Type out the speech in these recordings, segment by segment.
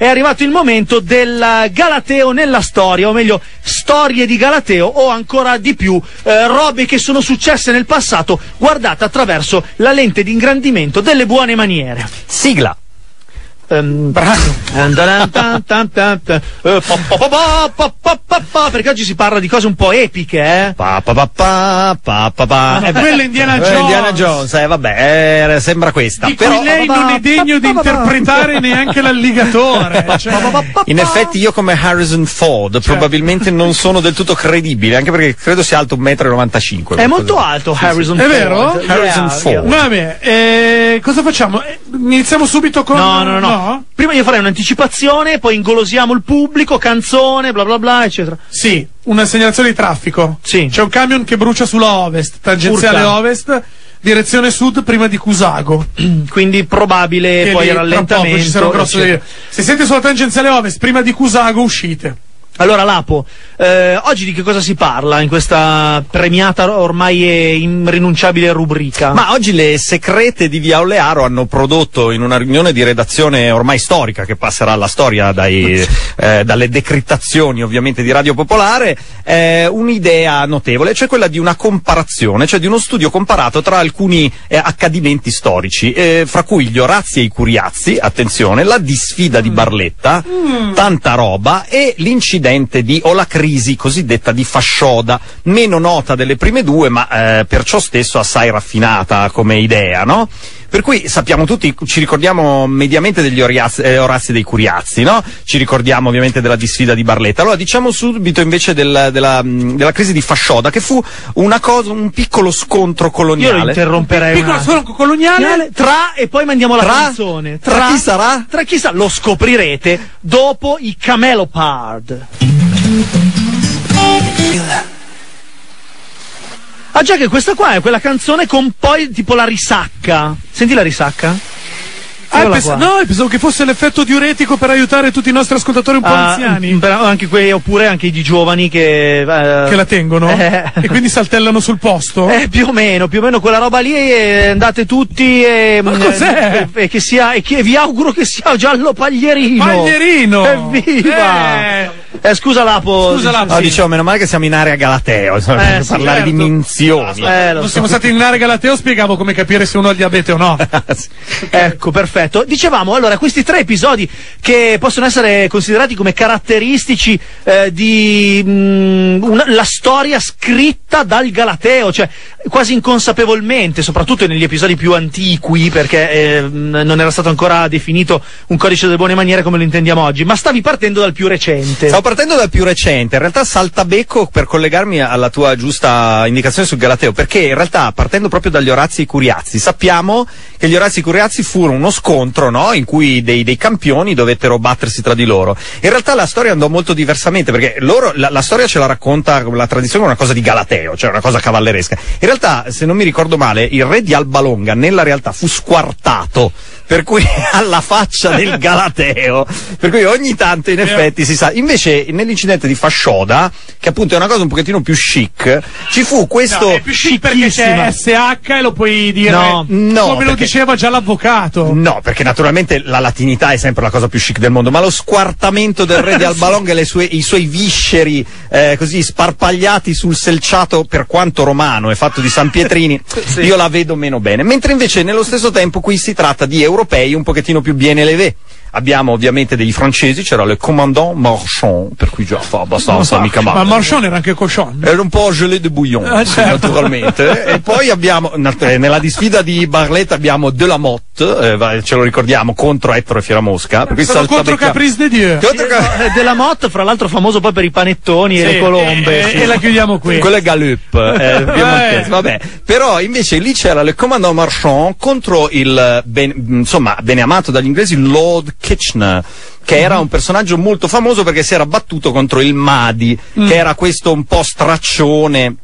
è arrivato il momento del Galateo nella storia, o meglio, storie di Galateo o ancora di più, eh, robe che sono successe nel passato guardate attraverso la lente di ingrandimento delle buone maniere. Sigla. Perché oggi si parla di cose un po' epiche, eh? Pa pa pa ma quella è Indiana Eh, Jones. Indiana Jones, eh, vabbè, eh, sembra questa. Di Però lei non è degno di interpretare neanche l'alligatore. Cioè, in effetti io come Harrison Ford probabilmente non sono del tutto credibile, anche perché credo sia alto 1,95 m. È molto alto Harrison È Ford. vero? Harrison Ford. Vabbè, eh, cosa facciamo? Eh, iniziamo subito con... No, no, no, no. Prima io farei un'anticipazione, poi ingolosiamo il pubblico, canzone, bla bla bla, eccetera. Sì, una segnalazione di traffico. Sì. C'è un camion che brucia sulla ovest, tangenziale Urca. ovest, direzione sud prima di Cusago. Quindi probabile Che poi lì, rallentamento. ci sarà un grosso. Se siete sulla tangenziale ovest prima di Cusago uscite. Allora, Lapo, eh, oggi di che cosa si parla in questa premiata ormai irrinunciabile rubrica? Ma oggi le segrete di Via Olearo hanno prodotto in una riunione di redazione ormai storica, che passerà alla storia dai, eh, dalle decrittazioni ovviamente di Radio Popolare, eh, un'idea notevole, cioè quella di una comparazione, cioè di uno studio comparato tra alcuni eh, accadimenti storici, eh, fra cui gli Orazzi e i Curiazzi, attenzione, la disfida di Barletta, tanta roba, e l'incidente di, o la crisi cosiddetta di Fascioda, meno nota delle prime due, ma eh, perciò stesso assai raffinata come idea, no? Per cui sappiamo tutti, ci ricordiamo mediamente degli Oriaz- eh, Orazzi e dei Curiazzi, no? Ci ricordiamo ovviamente della disfida di Barletta. Allora diciamo subito invece del- della, della crisi di Fascioda, che fu una cosa, un piccolo scontro io lo coloniale. interromperei un Piccolo attimo. scontro coloniale. Tra e poi mandiamo la Tra? canzone. Tra chi sarà? Tra chi sarà? Lo scoprirete dopo i Camelopard. Ah già che questa qua è quella canzone con poi tipo la risacca. Senti la risacca? Ah, pens- no, pensavo che fosse l'effetto diuretico per aiutare tutti i nostri ascoltatori un po' Ah, anziani. però anche quei, oppure anche i giovani che... eh, Che la tengono Eh. e quindi saltellano sul posto. Eh, più o meno, più o meno quella roba lì e andate tutti e, Ma mm, cos'è? e, e che sia, e che vi auguro che sia giallo paglierino. Paglierino! Evviva! Eh. Eh, scusa Lapo. Scusa, Lapo. No, Sì. dicevo, meno male che siamo in area Galateo, Eh, sì, parlare di certo. minzioni. Eh, so. siamo stati in area Galateo, spiegavo come capire se uno ha il diabete o no. Ecco, perfetto. Dicevamo, allora, questi tre episodi che possono essere considerati come caratteristici eh, di mm, una- la storia scritta dal Galateo, cioè quasi inconsapevolmente, soprattutto negli episodi più antiqui, perché eh, non era stato ancora definito un codice delle buone maniere come lo intendiamo oggi, ma stavi partendo dal più recente. Stavo partendo dal più recente, in realtà salta becco per collegarmi alla tua giusta indicazione sul Galateo, perché in realtà partendo proprio dagli Orazzi e i Curiazzi, sappiamo che gli Orazzi e i Curiazzi furono uno scontro, no? In cui dei, dei campioni dovettero battersi tra di loro. In realtà la storia andò molto diversamente, perché loro, la, la storia ce la racconta la tradizione una cosa di Galateo, cioè una cosa cavalleresca. In realtà, se non mi ricordo male, il re di Alba Longa nella realtà fu squartato, per cui alla faccia del Galateo, per cui ogni tanto in effetti si sa. Invece nell'incidente di Fascioda, che appunto è una cosa un pochettino più chic, ci fu questo... No, è più chic perché c'è SH e lo puoi dire No, no, come lo perché- diceva già l'avvocato. No, perché naturalmente la latinità è sempre la cosa più chic del mondo, ma lo squartamento del re di Alba Longa e sue- i suoi visceri eh, così sparpagliati sul selciato, per quanto romano e fatto di San Pietrini, Sì. io la vedo meno bene. Mentre invece nello stesso tempo qui si tratta di europei un pochettino più bien élevés. Abbiamo ovviamente dei francesi, c'era le commandant Marchand, per cui già fa abbastanza mica male. Ma Marchon era anche cochon. Era un po' gelé de bouillon, Ah, sì, certo. naturalmente. e poi abbiamo, eh, nella disfida di Barletta abbiamo De La Motte, eh, ce lo ricordiamo, contro Ettore Fieramosca. Per cui contro Caprice de Dieu. Contro Eh, Della Motte, fra l'altro famoso poi per i panettoni e Sì, le colombe. E, sì. e la chiudiamo qui. Quello è Galup, eh, Eh. vabbè. Però invece lì c'era le commandant Marchand contro il, ben- insomma, beneamato dagli inglesi Lord Kitchener, che era un personaggio molto famoso perché si era battuto contro il Mahdi, che era questo un po' straccione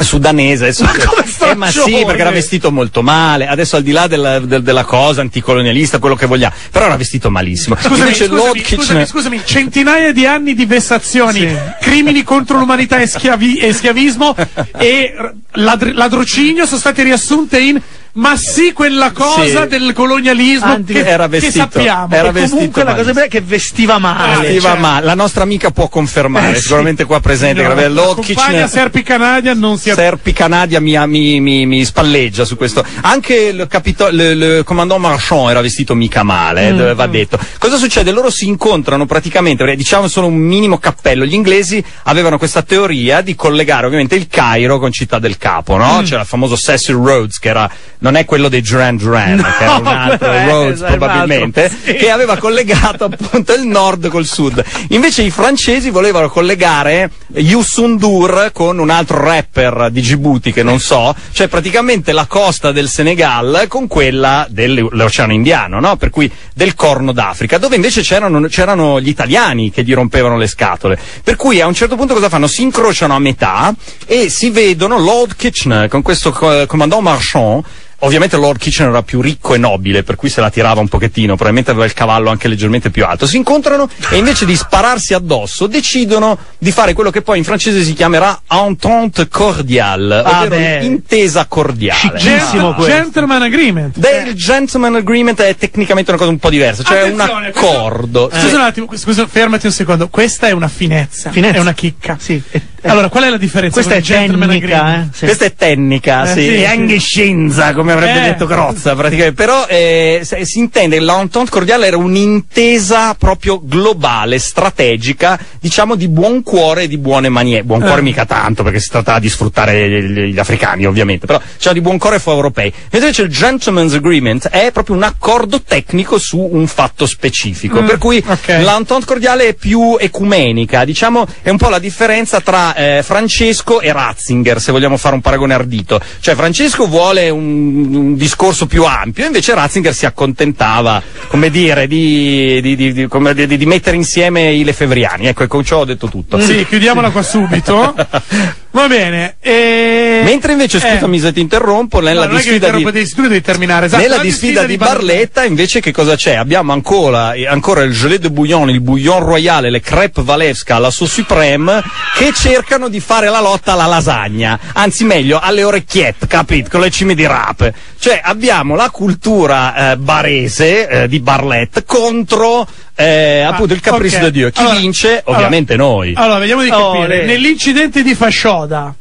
sudanese. Ma come eh, ma sì perché era vestito molto male. Adesso al di là della, del- della cosa anticolonialista quello che vogliamo però era vestito malissimo. Scusami, Invece scusami, scusami, scusami, centinaia di anni di vessazioni, crimini contro l'umanità e, schiavi- e schiavismo e ladr- ladrocinio sono state riassunte in ma sì quella cosa Sì. del colonialismo Anti- che, era che vestito- sappiamo. era e comunque la cosa bella è che vestiva male. Vestiva cioè- male. La nostra amica può confermare, Eh, sì. sicuramente qua presente. No, che la compagna Serpi Canadia non si è Serpi Canadia mi, mi, mi, mi spalleggia su questo. Anche il, capito- il, il comandant Marchand era vestito mica male, Mm. eh, va detto. Cosa succede? Loro si incontrano praticamente, diciamo solo un minimo cappello. Gli inglesi avevano questa teoria di collegare ovviamente il Cairo con Città del Capo, Mm. no? C'era il famoso Cecil Rhodes, che era, non è quello dei Duran Duran, No, che era un altro è, Rhodes esatto, probabilmente, altro, sì. che aveva collegato appunto il nord col sud. Invece i francesi volevano collegare Youssou N'Dour con un altro rapper di Djibouti che non so, cioè praticamente la costa del Senegal con quella dell'Oceano Indiano, no? Per cui del Corno d'Africa, dove invece c'erano, c'erano gli italiani che gli rompevano le scatole. Per cui a un certo punto cosa fanno? Si incrociano a metà e si vedono Lord Kitchener con questo co- comandant Marchand Ovviamente Lord Kitchener era più ricco e nobile, per cui se la tirava un pochettino, probabilmente aveva il cavallo anche leggermente più alto. Si incontrano e invece di spararsi addosso decidono di fare quello che poi in francese si chiamerà entente cordiale, Ah, ovvero intesa cordiale. Scicchissimo Gent- questo. Gentleman Agreement. Del gentleman agreement è tecnicamente una cosa un po' diversa, cioè Attenzione, un questo- accordo. Scusa un attimo, scusa, fermati un secondo. Questa è una finezza. Finezza. È una chicca. Sì. Allora, qual è la differenza? questa è tecnica, Agreement? eh? Sì. Questa è tecnica, Eh, sì, sì, e anche scienza, come avrebbe Eh. detto Crozza, praticamente. Però eh, si intende, l'entente cordiale era un'intesa proprio globale, strategica, diciamo di buon cuore e di buone maniere. Buon cuore Eh. mica tanto, perché si trattava di sfruttare gli, gli africani, ovviamente, però diciamo di buon cuore fu europei. Invece il Gentleman's Agreement è proprio un accordo tecnico su un fatto specifico, Mm, per cui ok. l'entente cordiale è più ecumenica, diciamo è un po' la differenza tra eh, Francesco e Ratzinger, se vogliamo fare un paragone ardito. Cioè Francesco vuole un, un discorso più ampio, invece Ratzinger si accontentava, come dire, di, di- di- di- mettere insieme i lefevriani. Ecco, e con ciò ho detto tutto. Sì, chiudiamola qua subito. Va bene. E... Mentre invece, Eh. scusami se ti interrompo, nella No, disfida di... devi terminare. Esatto, Nella la disfida di Barletta invece che cosa c'è? Abbiamo ancora, eh, ancora il gelé de bouillon, il bouillon royale, le crepe valesca, la sauce supreme che cercano di fare la lotta alla lasagna, anzi meglio alle orecchiette, capito? Con le cime di rape. Cioè abbiamo la cultura eh, barese eh, di Barletta contro eh, appunto il caprice ok. de Dio. Chi Allora- vince? allora- Ovviamente noi. Allora, vediamo di Oh, capire. le- Nell'incidente di Fascioda,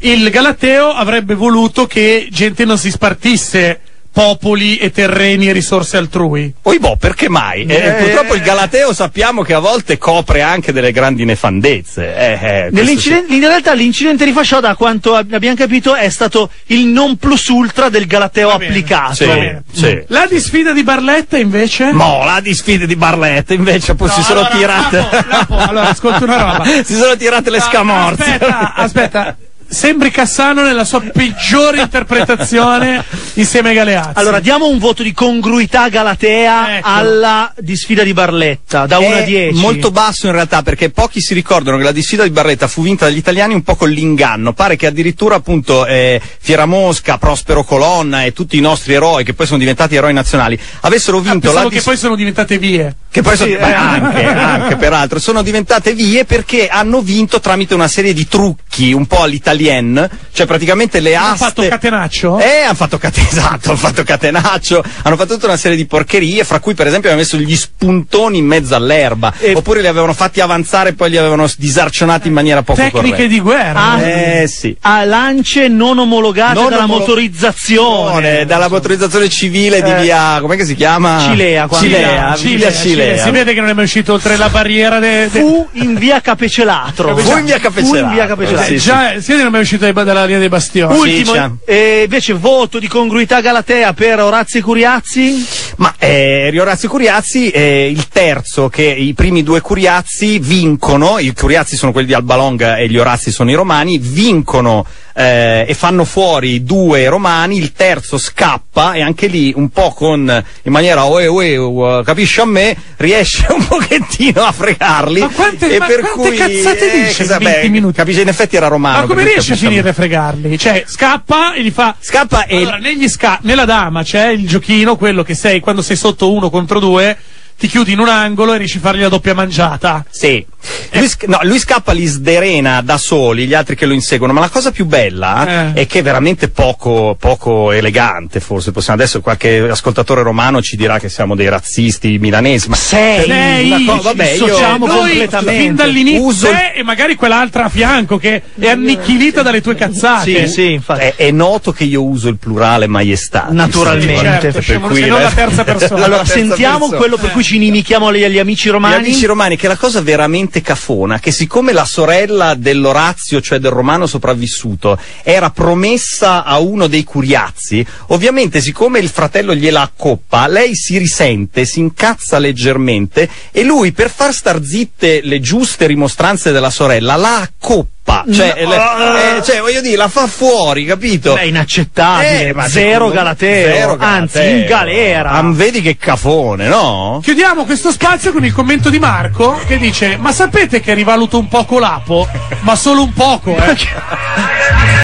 il Galateo avrebbe voluto che gente non si spartisse popoli e terreni e risorse altrui. Poi boh, perché mai? Eh, Eh. purtroppo il Galateo sappiamo che a volte copre anche delle grandi nefandezze. Eh, eh, in realtà l'incidente di Fascioda, a quanto ab- abbiamo capito, è stato il non plus ultra del Galateo applicato. Sì, sì. La disfida di Barletta invece? Mo, la di sfide di Barletta invece No, si sono allora, tirate. Lapo, Lapo, allora, ascolta una roba. si sono tirate le Ah, scamorze. Aspetta, aspetta. Sembri Cassano nella sua peggiore interpretazione insieme ai Galeazzi. Allora, diamo un voto di congruità galatea Ecco. alla disfida di Barletta, da 1 a È 10. molto basso in realtà perché pochi si ricordano che la disfida di Barletta fu vinta dagli italiani un po' con l'inganno. Pare che addirittura appunto eh, Fieramosca, Prospero Colonna e tutti i nostri eroi che poi sono diventati eroi nazionali avessero Ah, vinto pensavo la che dis- poi sono diventate vie. che poi sono, Sì, beh, eh. anche, anche peraltro, sono diventate vie perché hanno vinto tramite una serie di trucchi un po' all'italienne, cioè praticamente le Hanno aste. fatto catenaccio? Eh, hanno fatto, cate- esatto, hanno fatto catenaccio, hanno fatto tutta una serie di porcherie, fra cui per esempio avevano messo gli spuntoni in mezzo all'erba, E- oppure li avevano fatti avanzare e poi li avevano disarcionati in maniera poco Tecniche corretta. di guerra. Ah, Eh sì. a lance non omologate Non dalla omolo- motorizzazione. dalla motorizzazione civile di Eh. via, com'è che si chiama? Cilea, Cilea, Cile, via Cile. Cilea. Si vede che non è mai uscito oltre la barriera de, de- Fu in via Capecelatro. Fu in via Capecelatro. Fu in via Capecelatro. Sì, già, si vede che non è mai uscito dai- dalla linea dei bastioni. Ultimo, Sì, c'è. e invece voto di congruità galatea per Orazio Curiazzi. Ma eh, Orazio Curiazzi è il terzo che i primi due Curiazzi vincono, i Curiazzi sono quelli di Albalonga e gli Orazzi sono i romani, vincono eh, e fanno fuori due romani, il terzo scappa e anche lì un po' con, in maniera oe oe, uh, capisci a me, riesce un pochettino a fregarli. Ma quante- e ma per cui, cazzate dice in cosa- 20 beh, minuti? Capisci, in effetti era romano. Ma come riesce a finire a fregarli? Cioè, scappa e gli fa. Scappa e Allora, negli sca- nella dama c'è il giochino, quello che sei quando sei sotto uno contro due, ti chiudi in un angolo e riesci a fargli la doppia mangiata. Sì. Lui, sc- no, lui scappa, li sderena da soli, gli altri che lo inseguono, ma la cosa più bella Eh. è che è veramente poco, poco elegante, forse possiamo adesso qualche ascoltatore romano ci dirà che siamo dei razzisti milanesi, ma Sei, Sei, una co- ci vabbè, io dissociamo Noi, completamente. fin dall'inizio Uso te e magari quell'altra a fianco che è annichilita dalle tue cazzate. Sì, sì, infatti. è, è noto che io uso il plurale maiestà. Naturalmente. Certo, Per cui, se non eh. la terza persona. Allora, terza sentiamo persona. quello per cui ci inimichiamo agli, amici Gli romani. amici romani, che è la cosa veramente cafona, che siccome la sorella dell'Orazio, cioè del romano sopravvissuto, era promessa a uno dei curiazzi, ovviamente siccome il fratello gliela accoppa, lei si risente, si incazza leggermente e lui per far star zitte le giuste rimostranze della sorella la accoppa. Cioè, No. le- eh, cioè, voglio dire, la fa fuori, capito? Beh, inaccettabile. Eh, ma zero Galateo. zero Anzi, Galateo. in galera. Ah, vedi che cafone, no? Chiudiamo questo spazio con il commento di Marco che dice: Ma sapete che rivaluto un poco l'apo? Ma solo un poco, eh.